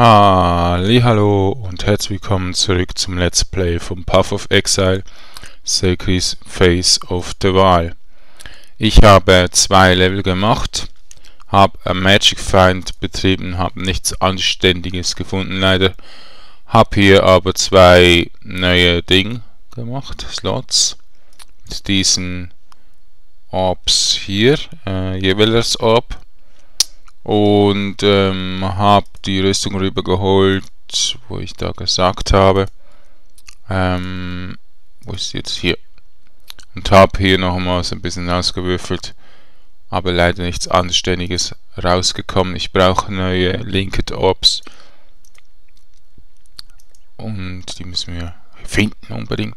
Hallo und herzlich willkommen zurück zum Let's Play vom Path of Exile Sekris Face of the Wahl. Ich habe zwei Level gemacht, habe ein Magic Find betrieben, habe nichts Anständiges gefunden leider, habe hier aber zwei neue Dinge gemacht, Slots, mit diesen Orbs hier, äh, Juwelers Orb und ähm, habe die Rüstung rübergeholt, wo ich da gesagt habe. Ähm, wo ist jetzt hier? Und habe hier nochmals ein bisschen ausgewürfelt, aber leider nichts Anständiges rausgekommen. Ich brauche neue Linked Orbs und die müssen wir finden unbedingt.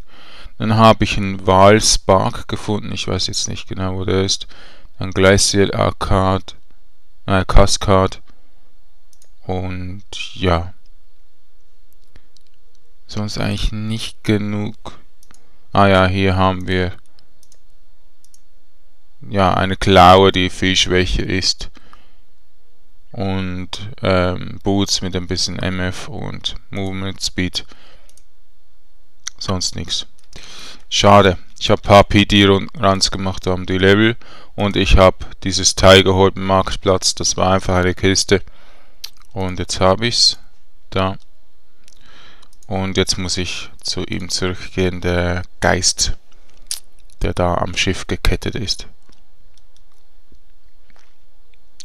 Dann habe ich einen Walspark gefunden, ich weiß jetzt nicht genau, wo der ist. Dann Glacial Arcade äh, Cascade. Und ja. Sonst eigentlich nicht genug. Ah ja hier haben wir ja eine Klaue die viel schwächer ist. Und ähm, Boots mit ein bisschen MF und Movement Speed. Sonst nichts. Schade ich habe ein paar PD-Runs gemacht, haben die Level und ich habe dieses Teil geholt im Marktplatz. Das war einfach eine Kiste. Und jetzt habe ich es. Da. Und jetzt muss ich zu ihm zurückgehen, der Geist, der da am Schiff gekettet ist.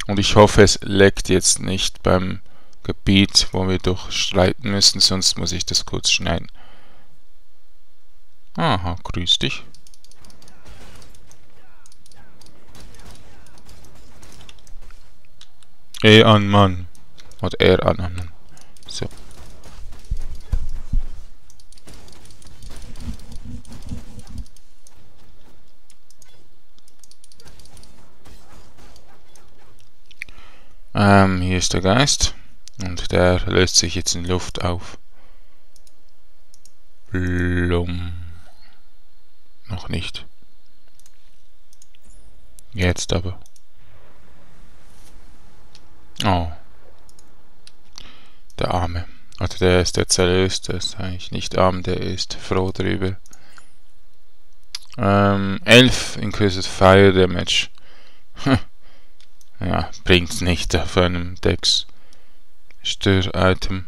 Und ich hoffe, es leckt jetzt nicht beim Gebiet, wo wir durchstreiten müssen, sonst muss ich das kurz schneiden. Aha, grüß dich. E an Mann. Oder er an Mann. So. Ähm, hier ist der Geist. Und der löst sich jetzt in Luft auf. Blum. Noch nicht. Jetzt aber. Oh. Der Arme. Also der ist der ist eigentlich nicht arm, der ist froh drüber. Ähm, 11 Increased Fire Damage. ja, bringt's nicht auf einem Dex Stör-Item.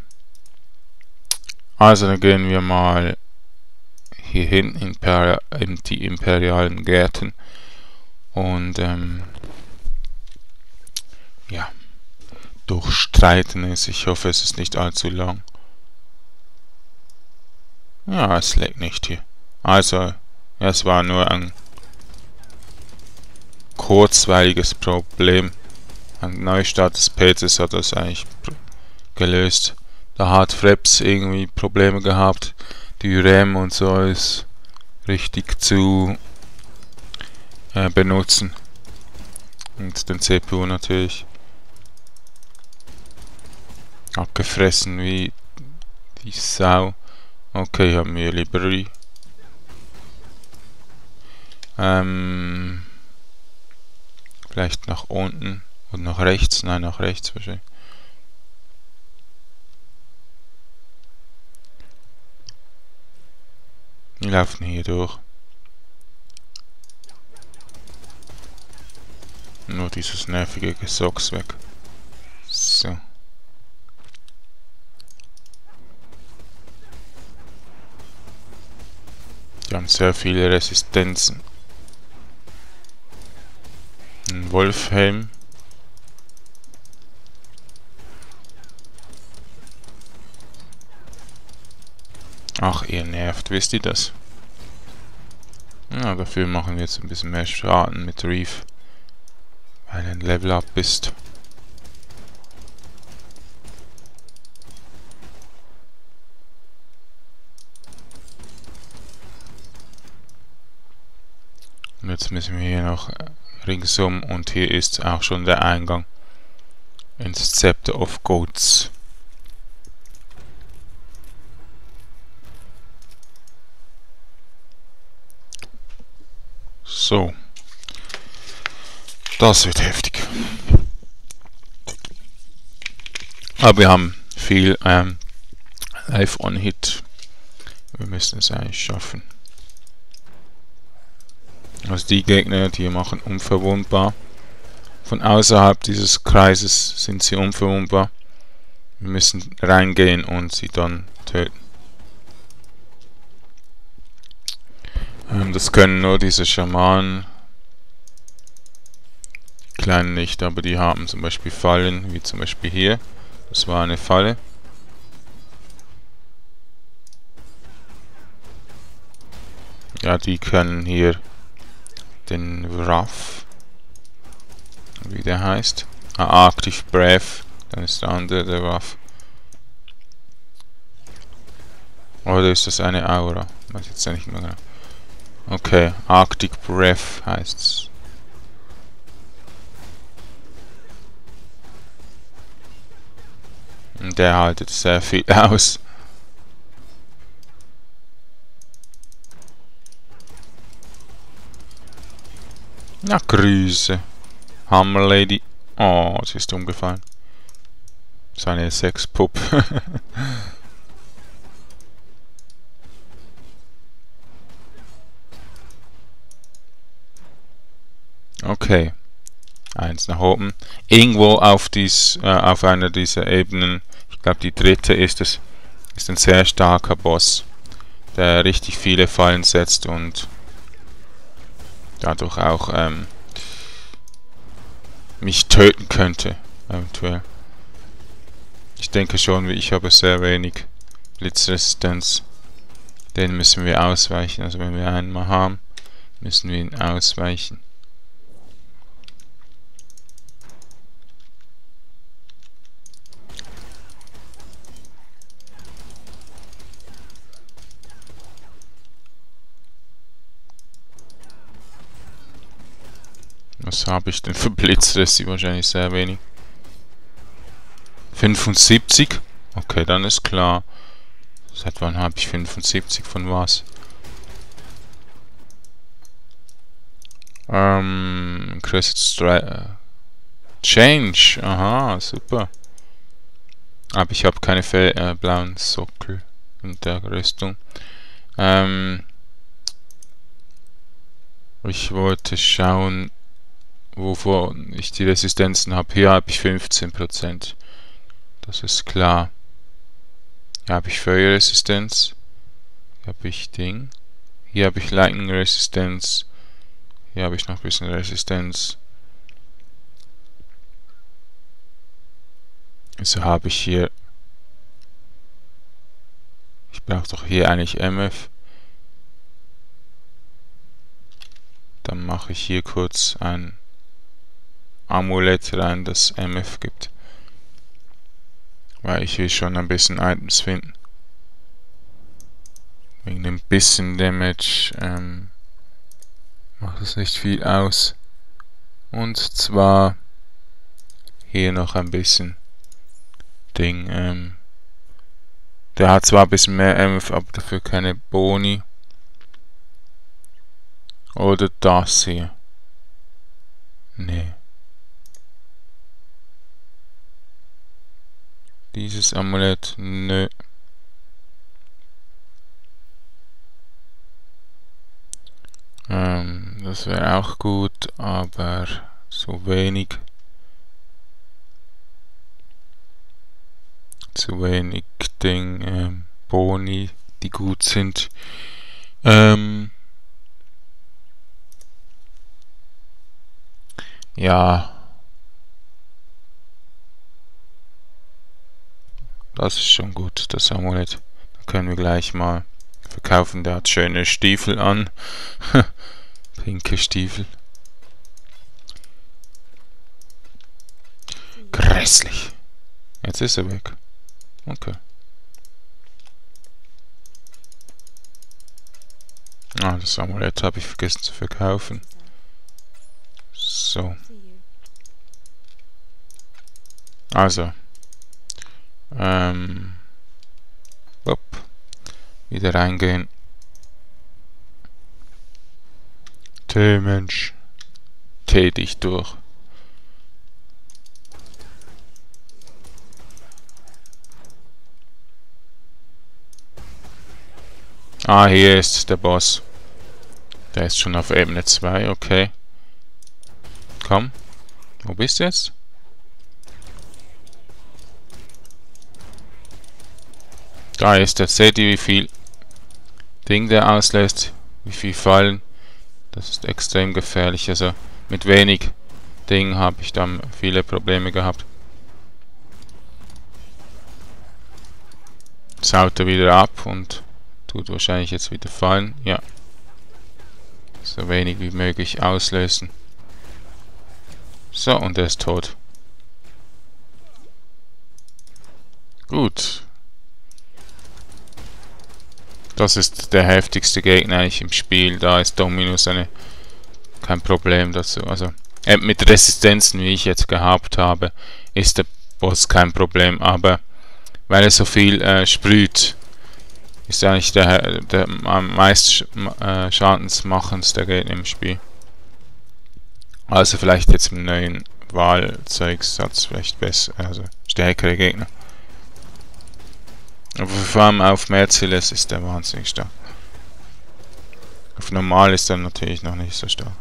Also dann gehen wir mal hierhin Imperi in die imperialen Gärten und ähm, ja durchstreiten es. Ich hoffe, es ist nicht allzu lang. Ja, es leckt nicht hier. Also, es war nur ein kurzweiliges Problem. Ein Neustart des PCs hat das eigentlich gelöst. Da hat Freps irgendwie Probleme gehabt die RAM und so alles richtig zu äh, benutzen. Und den CPU natürlich. Abgefressen wie die Sau. Okay, haben wir Library. Ähm, vielleicht nach unten und nach rechts. Nein, nach rechts wahrscheinlich. Die laufen hier durch. Nur dieses nervige Gesocks weg. So. Die haben sehr viele Resistenzen. Ein Wolfhelm. Ach, ihr nervt, wisst ihr das? Ja, dafür machen wir jetzt ein bisschen mehr Schaden mit Reef. Weil ein Level Up bist. Und jetzt müssen wir hier noch ringsum und hier ist auch schon der Eingang ins Scepter of Goats. So. Das wird heftig. Aber wir haben viel ähm, Live on Hit. Wir müssen es eigentlich schaffen. Also die Gegner, die machen unverwundbar. Von außerhalb dieses Kreises sind sie unverwundbar. Wir müssen reingehen und sie dann töten. Das können nur diese Schamanen. Die kleinen nicht, aber die haben zum Beispiel Fallen, wie zum Beispiel hier. Das war eine Falle. Ja, die können hier den Wrath, wie der heißt. Ah, Active Breath, dann ist der andere der Wrath. Oder ist das eine Aura? Weiß jetzt nicht mehr genau. Okay, Arctic Breath heißt's. Und der haltet sehr viel aus. Na, Grüße. Hammer Lady. Oh, sie ist umgefallen. Seine Sexpuppe. okay. Eins nach oben. Irgendwo auf dies, äh, auf einer dieser Ebenen, ich glaube die dritte ist es, ist ein sehr starker Boss, der richtig viele Fallen setzt und dadurch auch ähm, mich töten könnte, eventuell. Ich denke schon, ich habe sehr wenig Blitzresistenz. Den müssen wir ausweichen. Also wenn wir einen mal haben, müssen wir ihn ausweichen. Was habe ich denn für Blitzreste? Wahrscheinlich sehr wenig. 75? Okay, dann ist klar. Seit wann habe ich 75 von was? Ähm, Crescent Strike. Change. Aha, super. Aber ich habe keine Fe äh, blauen Sockel in der Rüstung. Ähm, ich wollte schauen, wovon ich die Resistenzen habe. Hier habe ich 15%. Das ist klar. Hier habe ich Feuerresistenz. Hier habe ich Ding. Hier habe ich Lightning Resistenz. Hier habe ich noch ein bisschen Resistenz. Also habe ich hier... Ich brauche doch hier eigentlich MF. Dann mache ich hier kurz ein Amulett rein, das MF gibt. Weil ich will schon ein bisschen Items finden. Wegen dem bisschen Damage ähm, macht es nicht viel aus. Und zwar hier noch ein bisschen Ding. Ähm, der hat zwar ein bisschen mehr MF, aber dafür keine Boni. Oder das hier. Nee. Dieses Amulett, nö. Ähm, das wäre auch gut, aber so wenig. Zu wenig Ding, ähm, Boni, die gut sind. Ähm, ja, Das ist schon gut, das Amulett. Dann können wir gleich mal verkaufen. Der hat schöne Stiefel an. Pinke Stiefel. Grässlich. Jetzt ist er weg. Okay. Ah, das Amulett habe ich vergessen zu verkaufen. So. Also. Ähm, up, wieder reingehen. T, Mensch. T dich durch. Ah, hier ist der Boss. Der ist schon auf Ebene 2, okay. Komm. Wo bist du jetzt? Da ist er. Seht ihr, wie viel Ding der auslöst? Wie viel Fallen? Das ist extrem gefährlich. Also mit wenig Ding habe ich dann viele Probleme gehabt. Jetzt haut er wieder ab und tut wahrscheinlich jetzt wieder fallen. Ja. So wenig wie möglich auslösen. So, und er ist tot. Gut. Das ist der heftigste Gegner eigentlich im Spiel. Da ist Dominus eine, kein Problem dazu. Also äh, mit Resistenzen, wie ich jetzt gehabt habe, ist der Boss kein Problem. Aber weil er so viel äh, sprüht, ist eigentlich der, der am meisten äh, schadensmachendste Gegner im Spiel. Also vielleicht jetzt im neuen Wahlzeugsatz vielleicht besser, also stärkere Gegner. Aber vor allem auf Merciless ist der wahnsinnig stark. Auf normal ist er natürlich noch nicht so stark.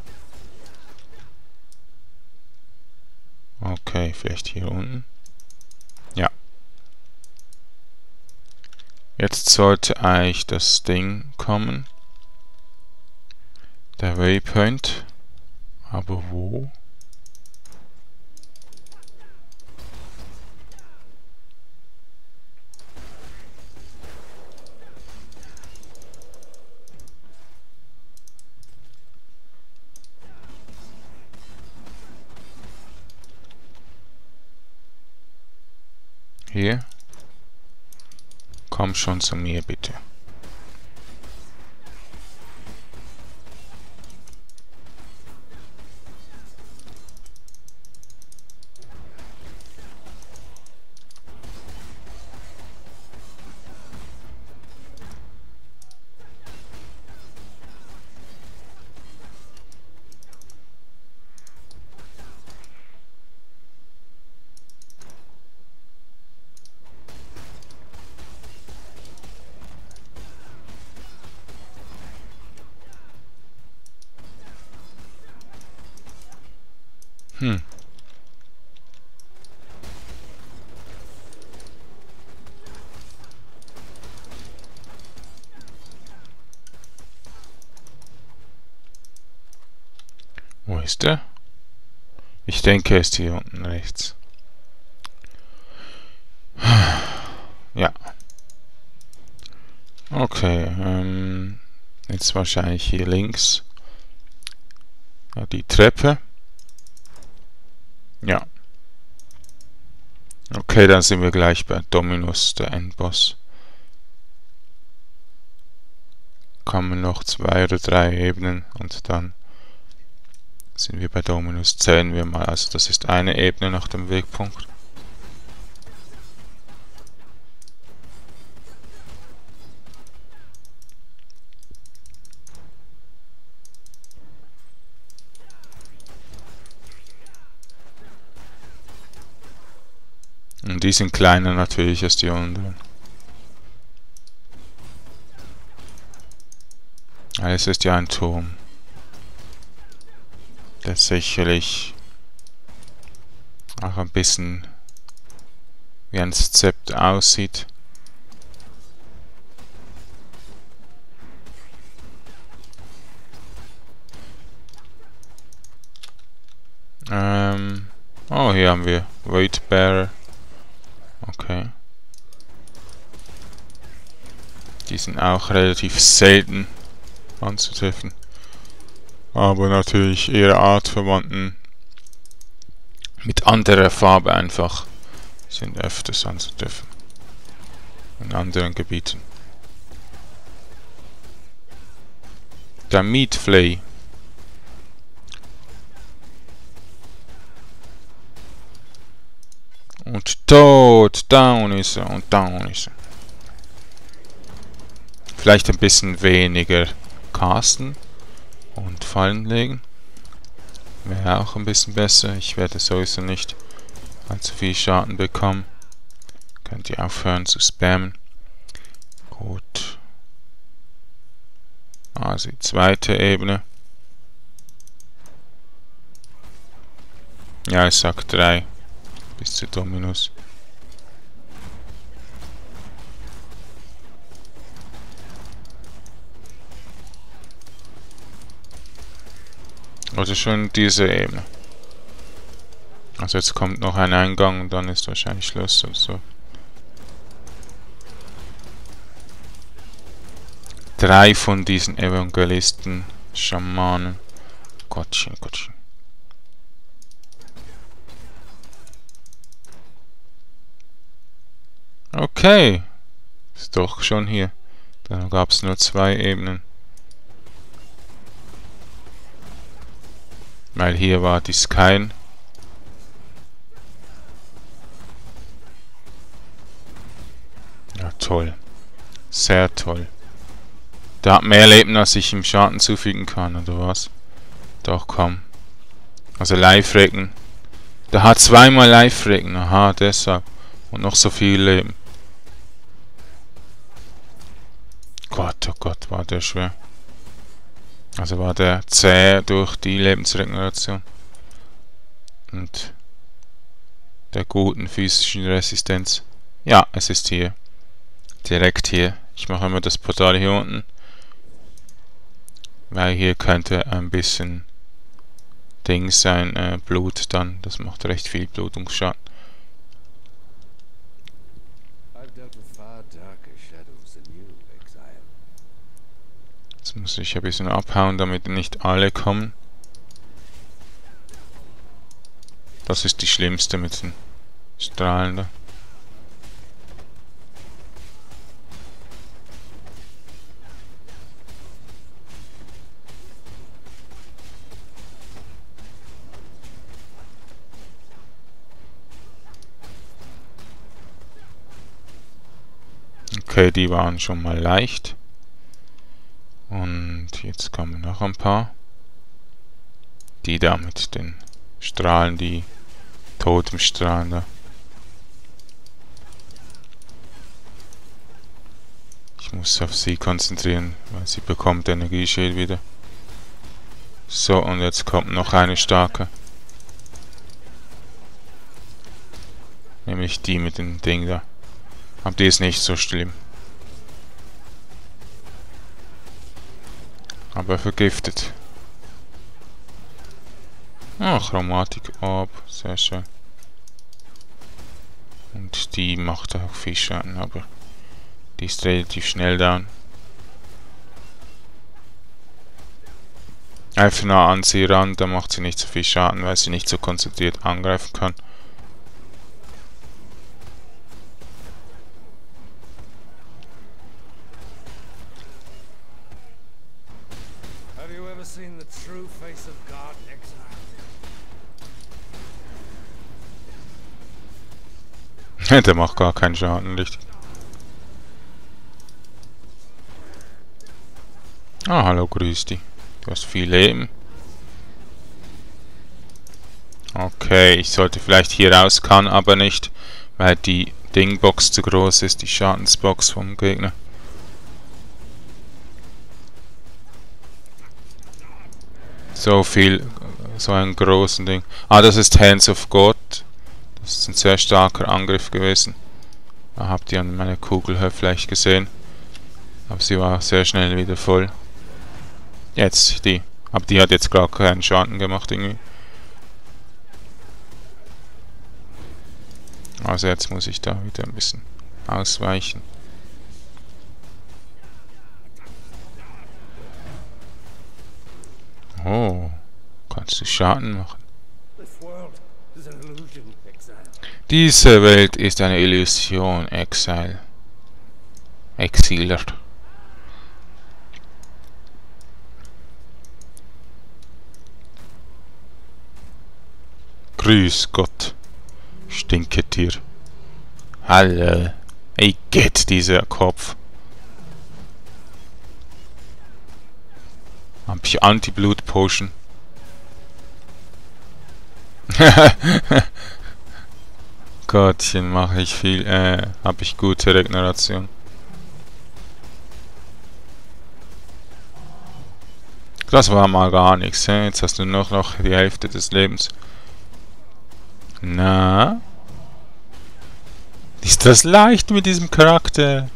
Okay, vielleicht hier unten. Ja. Jetzt sollte eigentlich das Ding kommen. Der Waypoint. Aber wo? Hier. Komm schon zu mir, bitte. Hm. Wo ist er? Ich denke, er ist hier unten rechts. Ja. Okay, ähm, jetzt wahrscheinlich hier links. Die Treppe. Ja. Okay, dann sind wir gleich bei Dominus, der Endboss. Kommen noch zwei oder drei Ebenen und dann sind wir bei Dominus. Zählen wir mal. Also das ist eine Ebene nach dem Wegpunkt. Und die sind kleiner natürlich als die anderen. Alles ist ja ein Turm. Der sicherlich auch ein bisschen wie ein Zept aussieht. Ähm, oh, hier haben wir Weight Bearer. Okay. Die sind auch relativ selten anzutreffen. Aber natürlich eher artverwandten mit anderer Farbe einfach sind öfters anzutreffen. In anderen Gebieten. Der Meatflay Und tot, down ist er und down ist er. Vielleicht ein bisschen weniger casten und fallen legen. Wäre auch ein bisschen besser. Ich werde sowieso nicht allzu viel Schaden bekommen. Könnt ihr aufhören zu spammen. Gut. Also die zweite Ebene. Ja, ich sag 3 bis zu Dominus. Oder schon diese Ebene. Also jetzt kommt noch ein Eingang und dann ist wahrscheinlich Schluss oder so. Drei von diesen Evangelisten, Schamanen. Gottchen, Gottchen. Okay. Ist doch schon hier. Dann gab es nur zwei Ebenen. Weil hier war dies kein. Ja, toll. Sehr toll. Der hat mehr Leben, als ich im Schaden zufügen kann, oder was? Doch, komm. Also Live-Regen. Der hat zweimal Live-Regen. Aha, deshalb. Und noch so viel Leben. Gott, oh Gott, war der schwer. Also war der zäh durch die Lebensregeneration und der guten physischen Resistenz. Ja, es ist hier. Direkt hier. Ich mache immer das Portal hier unten. Weil hier könnte ein bisschen Ding sein, äh, Blut dann. Das macht recht viel Blutungsschaden. Jetzt muss ich ein bisschen abhauen, damit nicht alle kommen. Das ist die schlimmste mit den Strahlen da. Okay, die waren schon mal leicht. Und jetzt kommen noch ein paar. Die da mit den Strahlen, die Totemstrahlen da. Ich muss auf sie konzentrieren, weil sie bekommt Energieschild wieder. So, und jetzt kommt noch eine starke. Nämlich die mit dem Ding da. Aber die ist nicht so schlimm. Aber vergiftet. Ah, Chromatik ab. Sehr schön. Und die macht auch viel Schaden, aber die ist relativ schnell down. Einfach nah an sie ran, da macht sie nicht so viel Schaden, weil sie nicht so konzentriert angreifen kann. Der macht gar keinen Schaden, Licht. Ah, hallo, grüß dich. Du hast viel Leben. Okay, ich sollte vielleicht hier raus, kann aber nicht, weil die Dingbox zu groß ist, die Schadensbox vom Gegner. So viel, so einen großen Ding. Ah, das ist Hands of God. Das ist ein sehr starker Angriff gewesen. Da habt ihr an meiner Kugel vielleicht gesehen. Aber sie war sehr schnell wieder voll. Jetzt, die. Aber die hat jetzt gar keinen Schaden gemacht irgendwie. Also jetzt muss ich da wieder ein bisschen ausweichen. Oh, kannst du Schaden machen. Diese Welt ist eine Illusion, Exile. Exiler. Grüß Gott, Stinketier. Hallo. Ich geht dieser Kopf. Hab ich Anti-Blut-Potion? Gottchen, mache ich viel, äh, habe ich gute Regeneration. Das war mal gar nichts. He? Jetzt hast du noch, noch die Hälfte des Lebens. Na? Ist das leicht mit diesem Charakter?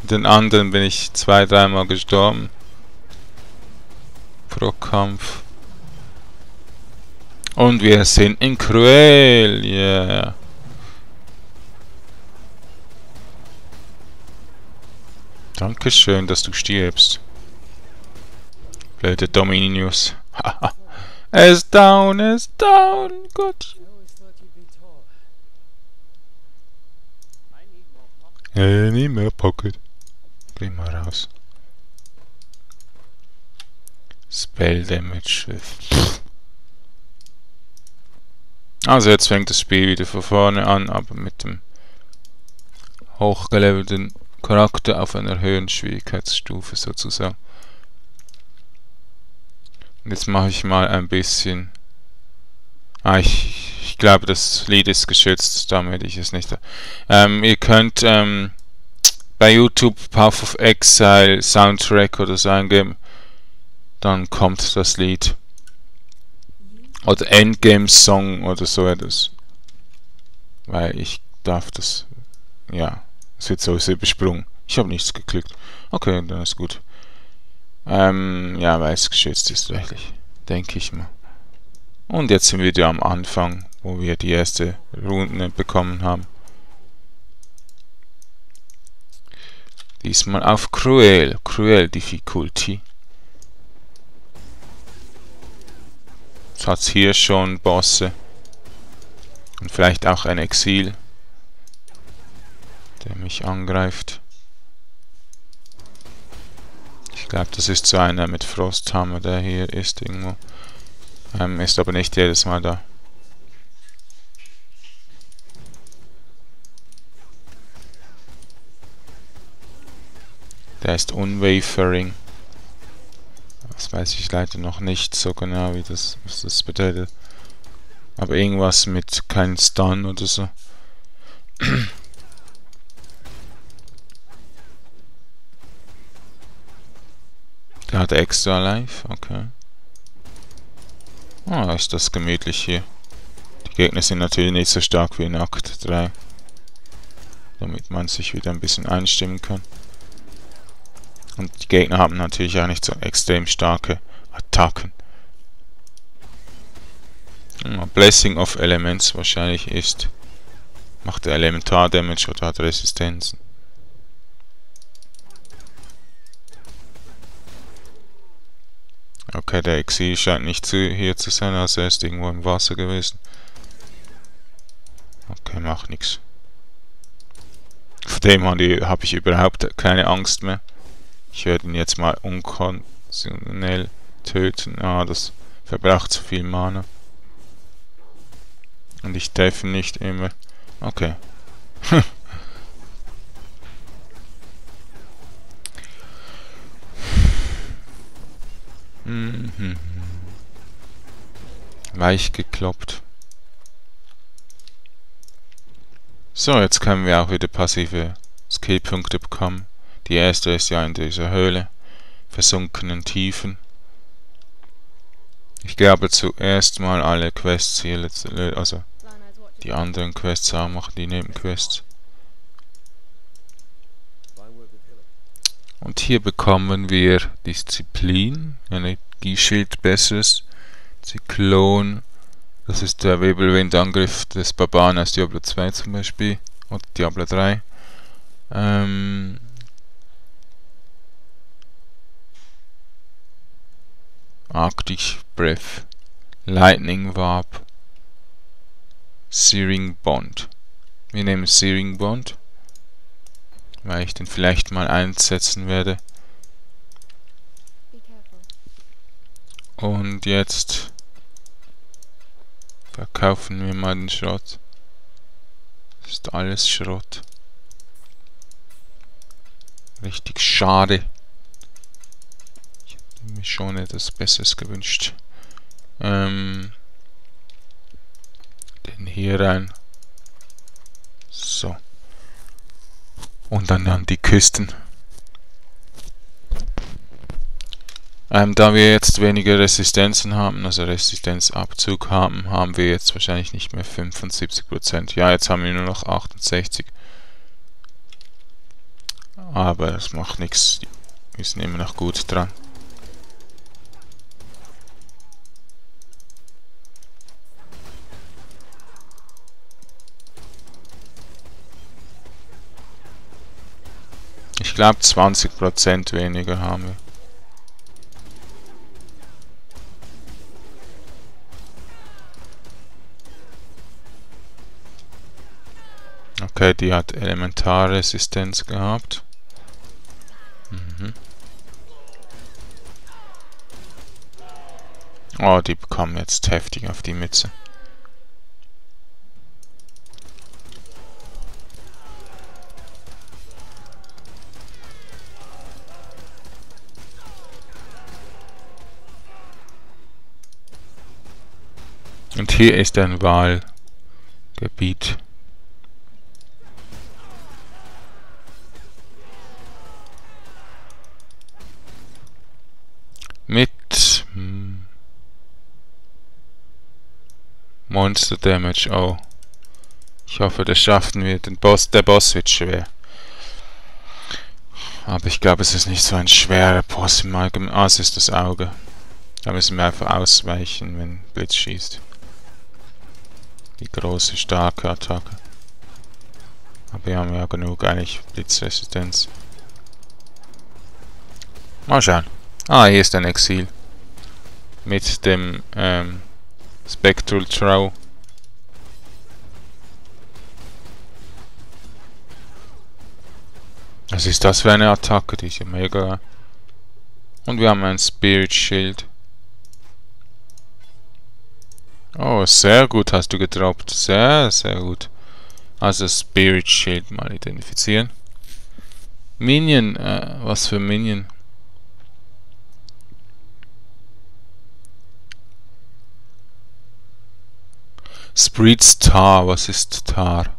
Mit den anderen bin ich zwei, dreimal gestorben. Pro Kampf. Und wir sind in Cruel, yeah. Dankeschön, dass du stirbst. Blöde Dominius. er ist down, ist down, Gott. Ja, nicht mehr Pocket. Geh mal raus. Spell Damage. Also jetzt fängt das Spiel wieder von vorne an, aber mit dem hochgelevelten Charakter auf einer höheren Schwierigkeitsstufe sozusagen. Und jetzt mache ich mal ein bisschen... Ah, ich, ich glaube, das Lied ist geschützt, damit ich es nicht... Ähm, ihr könnt ähm, bei YouTube Path of Exile Soundtrack oder so eingeben, dann kommt das Lied. Oder Endgame Song oder so etwas. Weil ich darf das... Ja, es wird sowieso übersprungen. Ich habe nichts geklickt. Okay, dann ist gut. Ähm, ja, weil es geschützt ist, rechtlich. Denke ich mal. Und jetzt sind wir wieder am Anfang, wo wir die erste Runde bekommen haben. Diesmal auf Cruel, Cruel Difficulty. Jetzt hat es hier schon Bosse. Und vielleicht auch ein Exil, der mich angreift. Ich glaube, das ist so einer mit Frosthammer, der hier ist irgendwo. Ähm, ist aber nicht jedes Mal da. Der ist Unwavering. Das weiß ich leider noch nicht so genau, wie das, was das bedeutet. Aber irgendwas mit kein Stun oder so. Der hat extra Life, okay. Ah, ist das gemütlich hier. Die Gegner sind natürlich nicht so stark wie in Akt 3. Damit man sich wieder ein bisschen einstimmen kann. Und die Gegner haben natürlich auch nicht so extrem starke Attacken. Blessing of Elements wahrscheinlich ist. Macht Elementar Damage oder hat Resistenzen. Okay, der Exil scheint nicht zu, hier zu sein, also er ist irgendwo im Wasser gewesen. Okay, macht nichts. Vor dem habe ich überhaupt keine Angst mehr. Ich werde ihn jetzt mal unkonventionell töten. Ah, das verbraucht zu viel Mana. Und ich treffe nicht immer. Okay. Mhm. Weich gekloppt. So, jetzt können wir auch wieder passive Skillpunkte bekommen. Die erste ist ja in dieser Höhle. Versunkenen Tiefen. Ich glaube zuerst mal alle Quests hier, also die anderen Quests auch machen, die Nebenquests. Und hier bekommen wir Disziplin, Energieschild besseres, Zyklon, das ist der Webelwindangriff des Barbaren aus Diablo 2 zum Beispiel, oder Diablo 3. Ähm, Arctic Breath, Lightning Warp, Searing Bond. Wir nehmen Searing Bond weil ich den vielleicht mal einsetzen werde. Und jetzt verkaufen wir mal den Schrott. Das ist alles Schrott. Richtig schade. Ich hätte mir schon etwas Besseres gewünscht. Ähm, den hier rein. So. Und dann an die Küsten. Ähm, da wir jetzt weniger Resistenzen haben, also Resistenzabzug haben, haben wir jetzt wahrscheinlich nicht mehr 75%. Ja, jetzt haben wir nur noch 68%. Aber das macht nichts. Wir sind immer noch gut dran. Glaube 20% weniger haben wir. Okay, die hat Elementarresistenz gehabt. Mhm. Oh, die bekommen jetzt heftig auf die Mütze. Hier ist ein Wahlgebiet. Mit Monster Damage. Oh. Ich hoffe, das schaffen wir. Den Boss, der Boss wird schwer. Aber ich glaube, es ist nicht so ein schwerer Boss im Allgemeinen. Ah, es ist das Auge. Da müssen wir einfach ausweichen, wenn Blitz schießt. Die große, starke Attacke. Aber wir haben ja genug eigentlich Blitzresistenz. Mal schauen. Ah, hier ist ein Exil. Mit dem ähm, Spectral Trow. Was ist das für eine Attacke? Die ist ja mega. Und wir haben ein Spirit Shield. Oh, sehr gut hast du gedroppt. Sehr, sehr gut. Also Spirit Shield mal identifizieren. Minion, äh, was für Minion? Spreeds Tar, was ist Tar?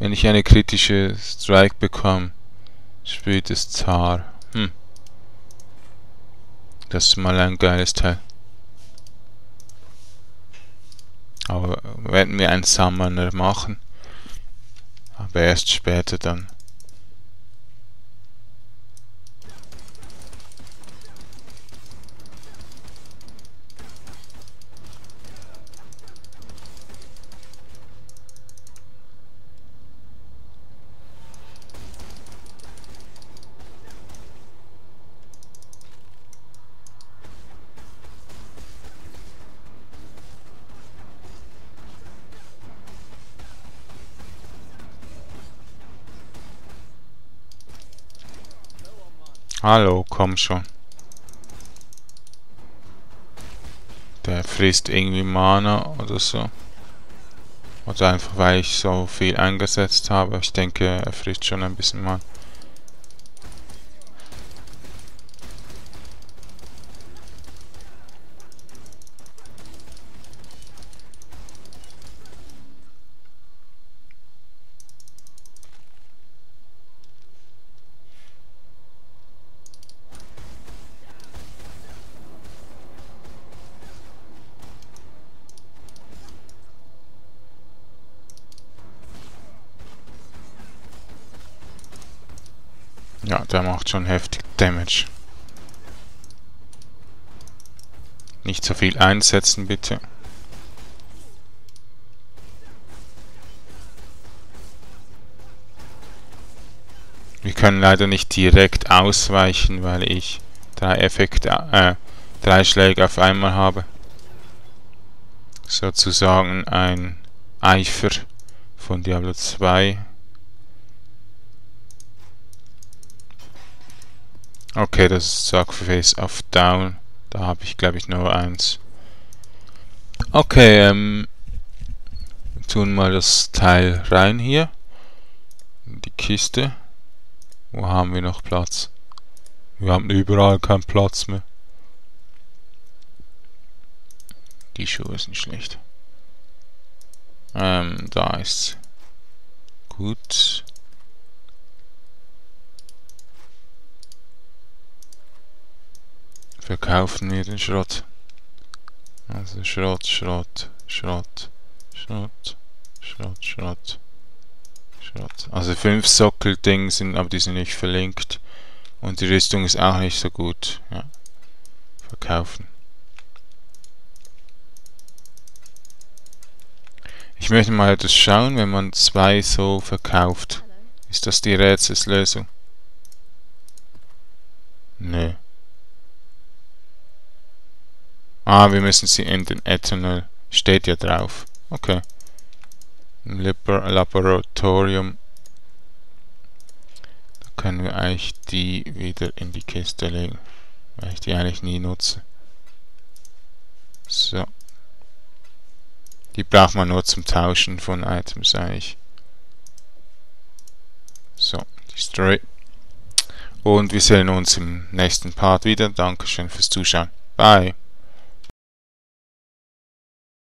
Wenn ich eine kritische Strike bekomme, spielt es Tar. Hm. Das ist mal ein geiles Teil. Aber werden wir einen Summoner machen. Aber erst später dann. Hallo, komm schon. Der frisst irgendwie Mana oder so. Oder einfach weil ich so viel eingesetzt habe. Ich denke, er frisst schon ein bisschen Mana. Macht schon heftig Damage. Nicht so viel einsetzen, bitte. Wir können leider nicht direkt ausweichen, weil ich drei Effekte, äh, drei Schläge auf einmal habe. Sozusagen ein Eifer von Diablo 2. Okay, das ist Sacrifice auf Down. Da habe ich, glaube ich, nur eins. Okay, ähm, tun mal das Teil rein hier. In die Kiste. Wo haben wir noch Platz? Wir haben überall keinen Platz mehr. Die Schuhe sind schlecht. Ähm, da ist Gut. Verkaufen wir den Schrott. Also Schrott, Schrott, Schrott, Schrott, Schrott, Schrott, Schrott. Also fünf Sockel-Ding sind, aber die sind nicht verlinkt. Und die Rüstung ist auch nicht so gut. Ja. Verkaufen. Ich möchte mal etwas schauen, wenn man zwei so verkauft. Ist das die Rätselslösung? Nö. Ah, wir müssen sie in den Ethanol. Steht ja drauf. Okay. Im Laboratorium. Da können wir eigentlich die wieder in die Kiste legen. Weil ich die eigentlich nie nutze. So. Die braucht man nur zum Tauschen von Items eigentlich. So, Destroy. Und wir sehen uns im nächsten Part wieder. Dankeschön fürs Zuschauen. Bye.